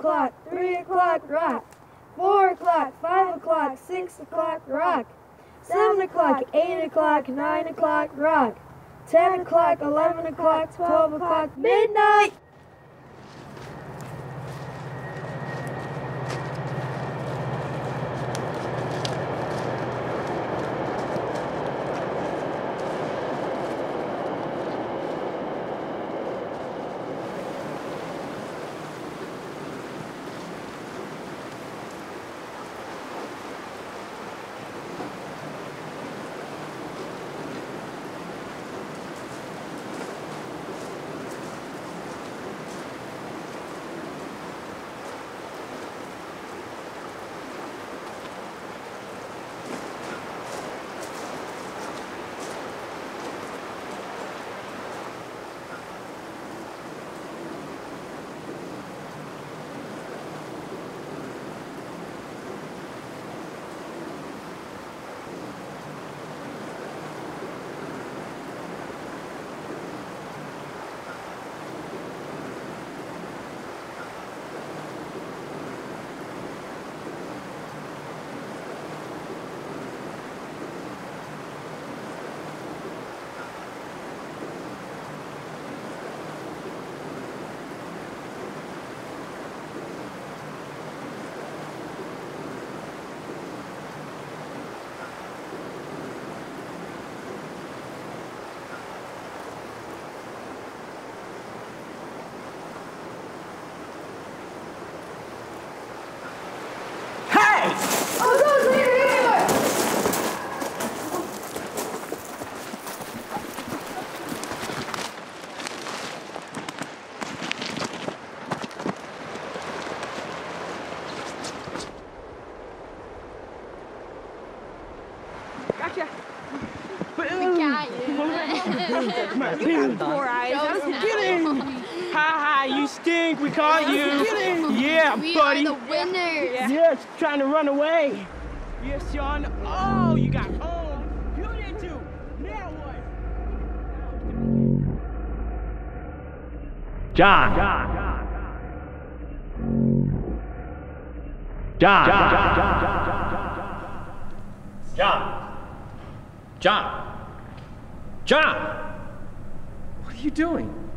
o'clock, 3 o'clock, rock. 4 o'clock, 5 o'clock, 6 o'clock, rock. 7 o'clock, 8 o'clock, 9 o'clock, rock. 10 o'clock, 11 o'clock, 12 o'clock! Gotcha. Poor eyes. I was kidding. Ha ha, you stink. We caught you. Yeah, We buddy. are the winners. Yes, trying to run away. Yes, Sean. Oh, you got home. You did too. Now what? John. John. John. John! John! John! What are you doing?